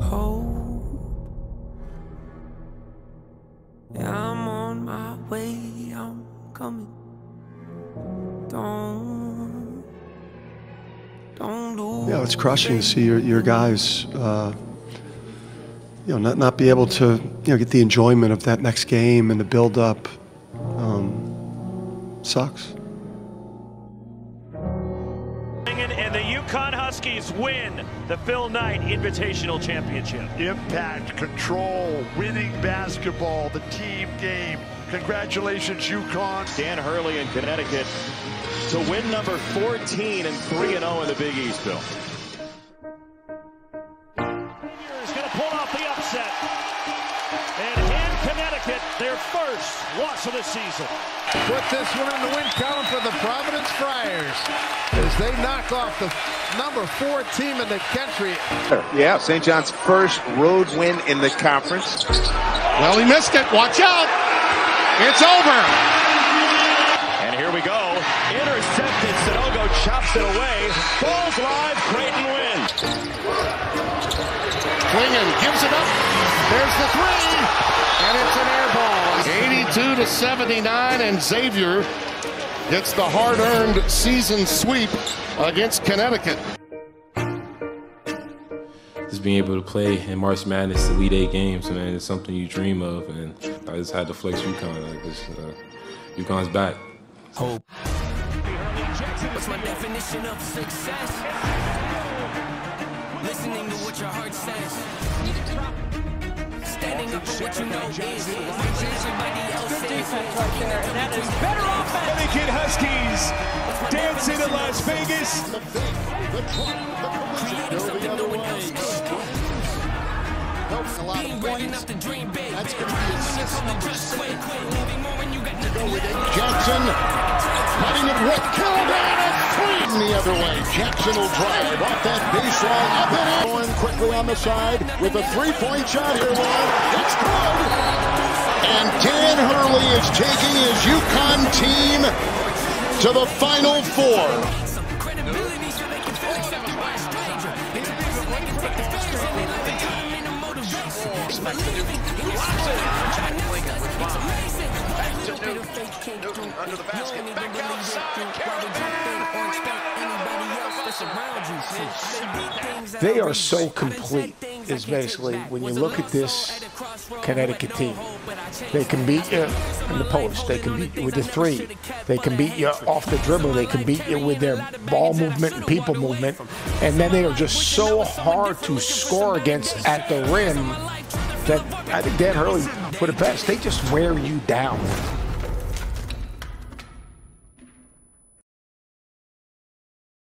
hope. Yeah, I'm on my way, I'm coming. Don't, don't lose. Yeah, it's crushing to see your, your guys, uh, you know, not, not be able to, you know, get the enjoyment of that next game and the build up. Um, sucks. And the UConn Huskies win the Phil Knight Invitational Championship. Impact, control, winning basketball, the team game. Congratulations, UConn. Dan Hurley in Connecticut to win number 14 and 3-0 in the Big East, Bill. Connecticut their first loss of the season. Put this one in the win column for the Providence Friars as they knock off the number four team in the country. Yeah, St. John's first road win in the conference. Well, he missed it. Watch out. It's over. And here we go. Intercepted. Sanogo chops it away. Falls live. Creighton wins. Clingan gives it up. There's the three. And it's an air ball. 82 to 79. And Xavier gets the hard earned season sweep against Connecticut. Just being able to play in March Madness, the Elite Eight games, man, it's something you dream of. And I just had to flex UConn. Like this, uh, UConn's back. Hope. What's my definition of success? Listening to what your heart says. Standing up for what you know is. Everybody else says. right there, and that is better offense. Connecticut Huskies dancing in Las Vegas. Creating something no one else Helps a lot of points. to dream big. That's going to be a system. Living more when you got nothing left. Jackson cutting it with Kildan the other way. Jackson will drive off that baseline up and in. Going quickly on the side with a three-point shot here, Warren. It's good. And Dan Hurley is taking his UConn team to the Final Four. Can't do under the basket. Back outside. it. They jump in or expect anybody else that's around you. They beat things out They of are so complete, said is I can't take basically when you look at this soul at a crossroad Connecticut team. hope, but I changed They can beat you in the post. They can beat you with the three. They can beat you off the dribble. They can beat you with their ball movement and people movement. And then they are just so hard to score against at the rim that I think Dan Hurley put it best. They just wear you down.